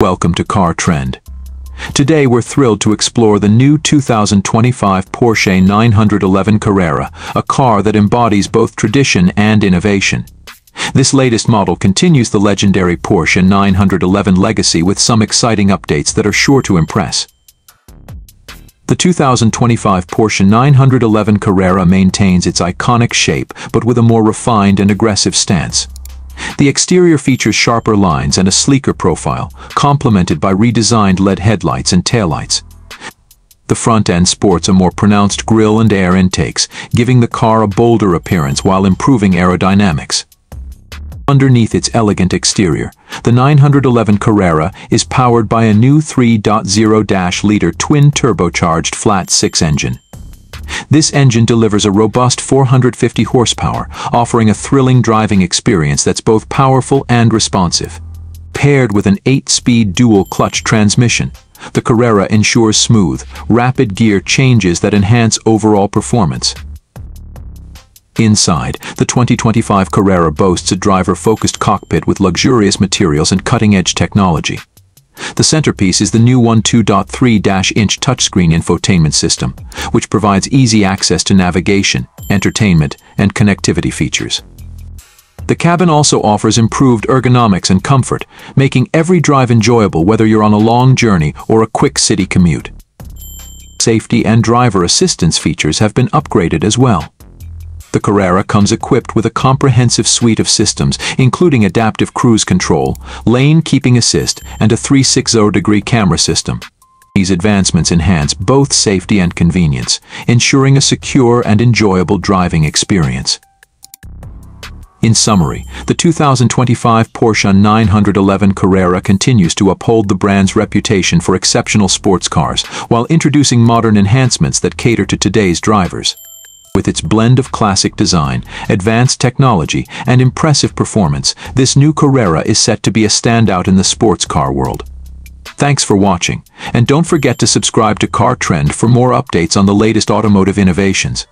Welcome to Car Trend. Today we're thrilled to explore the new 2025 Porsche 911 Carrera, a car that embodies both tradition and innovation. This latest model continues the legendary Porsche 911 legacy with some exciting updates that are sure to impress. The 2025 Porsche 911 Carrera maintains its iconic shape but with a more refined and aggressive stance. The exterior features sharper lines and a sleeker profile, complemented by redesigned LED headlights and taillights. The front end sports a more pronounced grille and air intakes, giving the car a bolder appearance while improving aerodynamics. Underneath its elegant exterior, the 911 Carrera is powered by a new 3.0-liter twin-turbocharged flat-six engine. This engine delivers a robust 450 horsepower, offering a thrilling driving experience that's both powerful and responsive. Paired with an 8-speed dual-clutch transmission, the Carrera ensures smooth, rapid gear changes that enhance overall performance. Inside, the 2025 Carrera boasts a driver-focused cockpit with luxurious materials and cutting-edge technology. The centerpiece is the new 12.3-inch touchscreen infotainment system, which provides easy access to navigation, entertainment, and connectivity features. The cabin also offers improved ergonomics and comfort, making every drive enjoyable whether you're on a long journey or a quick city commute. Safety and driver assistance features have been upgraded as well. The Carrera comes equipped with a comprehensive suite of systems, including adaptive cruise control, lane keeping assist, and a 360-degree camera system. These advancements enhance both safety and convenience, ensuring a secure and enjoyable driving experience. In summary, the 2025 Porsche 911 Carrera continues to uphold the brand's reputation for exceptional sports cars while introducing modern enhancements that cater to today's drivers. With its blend of classic design, advanced technology, and impressive performance, this new Carrera is set to be a standout in the sports car world. Thanks for watching, and don't forget to subscribe to Car Trend for more updates on the latest automotive innovations.